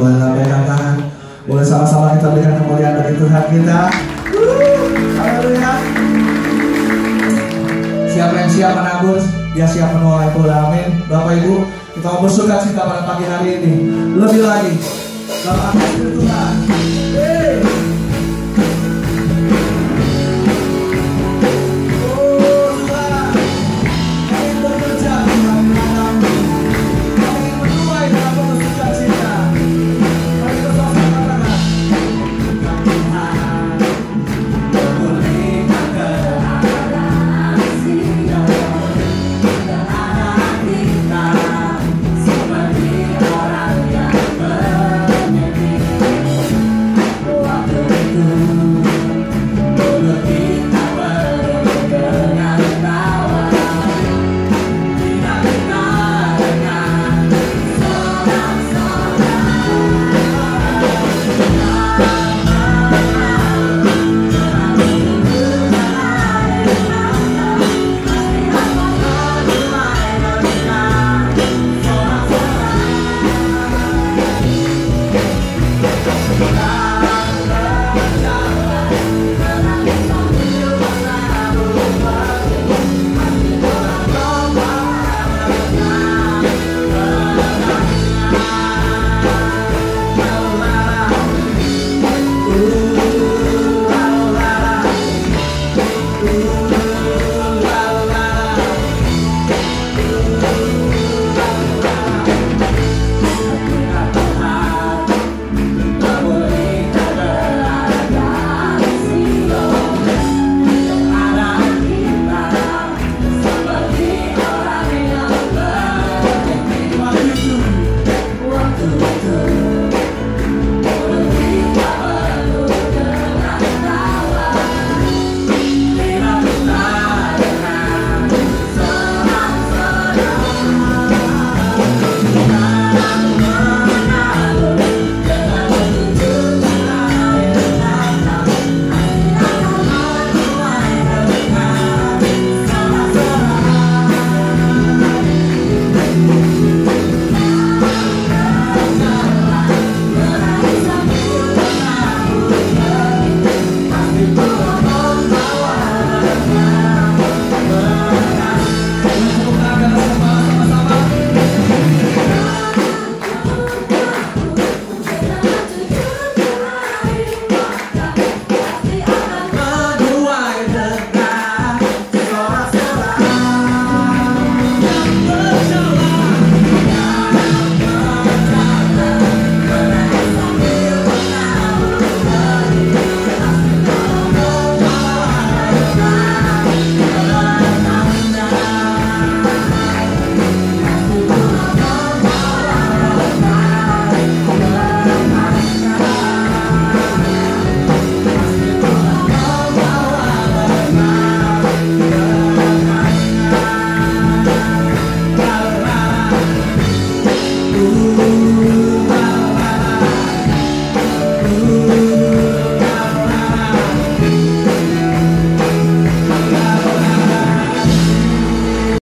boleh lambaikan tangan, boleh sama-sama kita berikan kemuliaan bagi Tuhan kita. Haleluya. Siapa yang siap menabur, dia siap menuai pula. Amin. Bapak Ibu, kita bersuka cita pada pagi hari ini. Lebih lagi, dalam Tuhan.